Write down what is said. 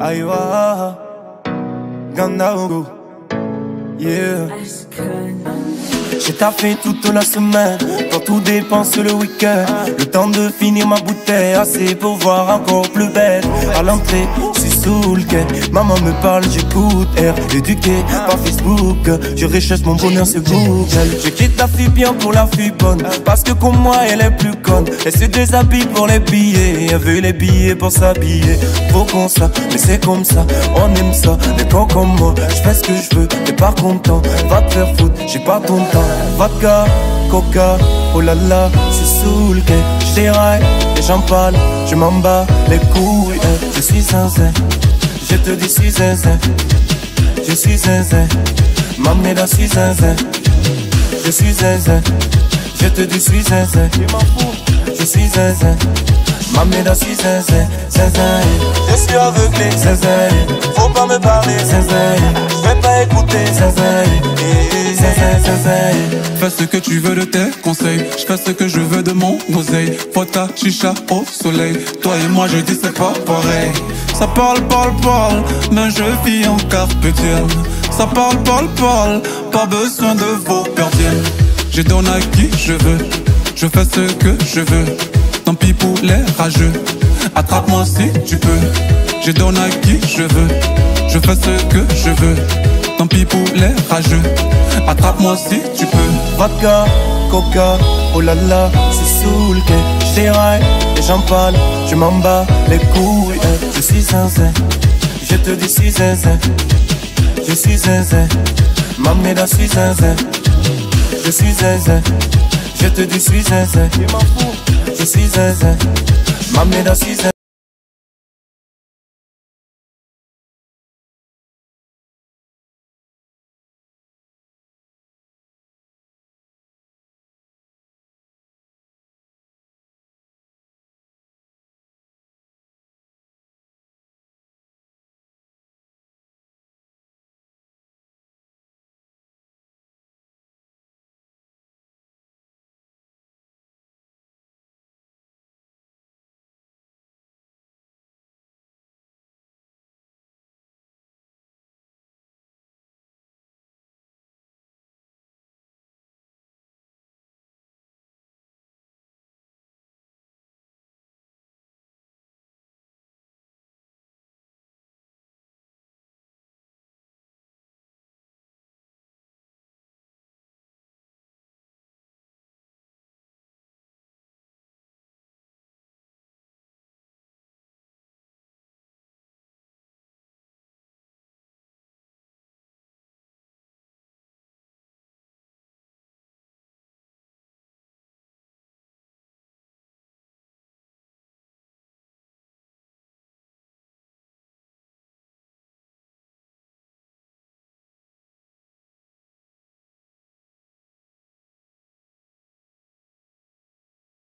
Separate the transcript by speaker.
Speaker 1: Ahí baja, Gandauru, yeah. J'ai taffé toute la semaine Pour tout dépenser le week-end. Le temps de finir ma bouteille Assez pour voir encore plus belle. À l'entrée, suis sous le quai Maman me parle, j'écoute R. Éduqué par Facebook Je recherche mon bonheur sur Google. Je quitte la fille bien pour la fille bonne Parce que comme moi elle est plus conne. Elle se déshabille pour les billets Elle veut les billets pour s'habiller. Faut qu'on ça, mais c'est comme ça On aime ça, les cons comme moi Je fais ce que je veux, t'es pas content. Va te faire foutre, j'ai pas ton temps Vodka, coca, oh là là, c'est sous le quai. J'déraille, et j'en parle, je m'en bats les couilles. Eh, Je suis zinzin, je te dis suis zinzin. Je suis zinzin, m'amener suis zinzin. Je suis zinzin, je te dis suis zinzin. Je suis zinzin M'amener suis zinzin, zinzin Je suis aveuglé, zinzin Faut pas me parler, zinzin
Speaker 2: Fais ce que tu veux de tes conseils. Je fais ce que je veux de mon oseille. Fota, chicha au soleil. Toi et moi, je dis c'est pas pareil. Ça parle, parle, parle, mais je vis en carpe Ça parle, parle, parle, pas besoin de vos perdiennes. Je donne à qui je veux, je fais ce que je veux. Tant pis pour les rageux, attrape-moi si tu peux. Je donne à qui je veux, je fais ce que je veux. Tant pis pour les rageux, attrape-moi si tu peux.
Speaker 1: Vodka, coca, oh là là, c'est sous le quai. J'déraille et j'en parle, je m'en bats les couilles. eh. Je suis zinzin, je te dis suis zinzin. Je suis zinzin, m'amener suis zinzin. Je suis zinzin, je te dis suis zinzin. Je suis zinzin, m'amener suis zinzin.